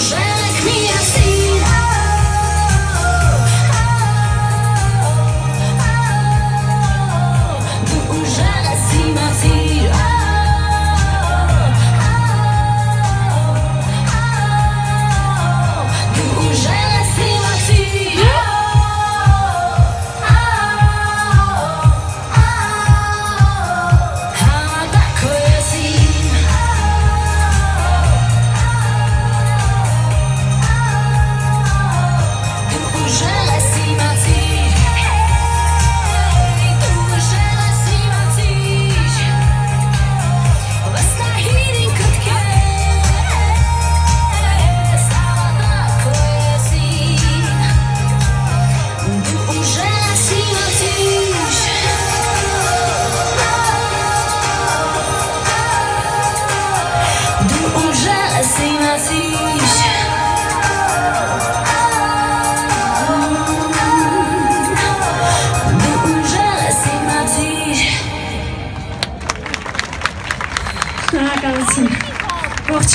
Shake me and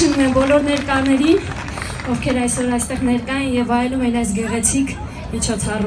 Ողջունում եմ բոլոր ներկաներին, ովքեր այսօր այստեղ ներկա են եւ այլում են այս գեղեցիկ միջոցառում։